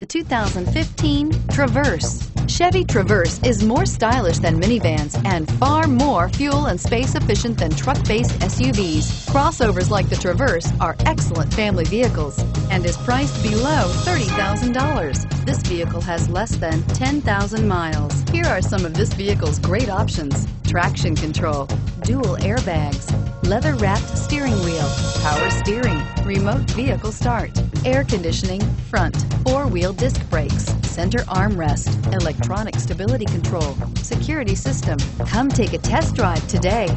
The 2015 Traverse. Chevy Traverse is more stylish than minivans and far more fuel and space efficient than truck-based SUVs. Crossovers like the Traverse are excellent family vehicles and is priced below $30,000. This vehicle has less than 10,000 miles. Here are some of this vehicle's great options. Traction control, dual airbags, leather-wrapped steering wheel, power steering, remote vehicle start, air conditioning, front, four-wheel disc brakes, center armrest, electronic stability control, security system. Come take a test drive today.